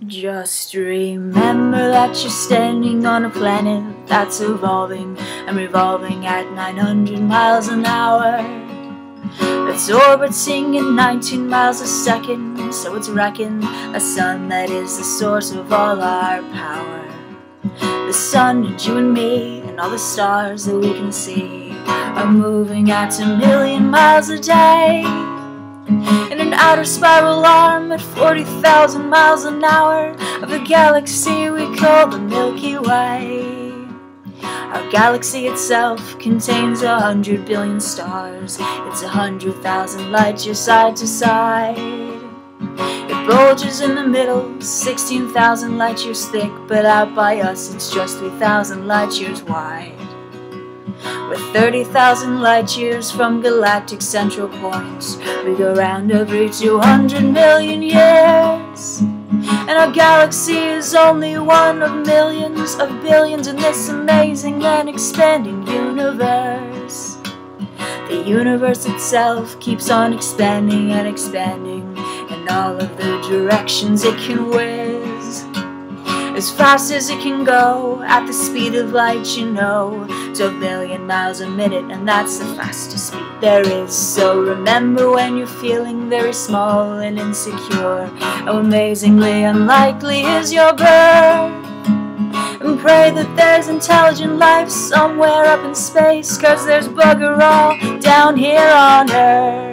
Just remember that you're standing on a planet that's evolving and revolving at 900 miles an hour. It's orbiting at 19 miles a second, so it's wrecking a sun that is the source of all our power. The sun and you and me and all the stars that we can see are moving at a million miles a day in an outer spiral arm at 40,000 miles an hour of the galaxy we call the Milky Way. Our galaxy itself contains a hundred billion stars. It's a hundred thousand light years side to side. It bulges in the middle, 16,000 light years thick, but out by us it's just 3,000 light years wide. We're 30,000 light years from galactic central points. We go round every 200 million years. And our galaxy is only one of millions of billions in this amazing and expanding universe. The universe itself keeps on expanding and expanding in all of the directions it can whiz as fast as it can go at the speed of light you know. To a billion miles a minute and that's the fastest speed there is. So remember when you're feeling very small and insecure. How amazingly unlikely is your birth. And pray that there's intelligent life somewhere up in space cause there's bugger all down here on earth